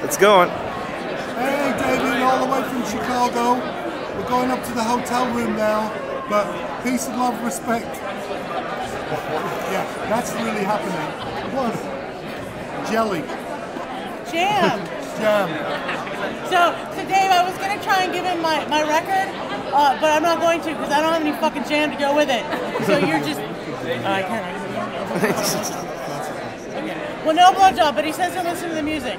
It's going. Hey, David, all the way from Chicago. We're going up to the hotel room now, but peace and love, respect. Yeah, that's really happening. What? Jelly. Jam. Jam. So, so Dave, I was gonna try and give him my, my record, uh, but I'm not going to because I don't have any fucking jam to go with it. So you're just. Uh, I can't. Well, no blowjob, but he says he'll listen to the music.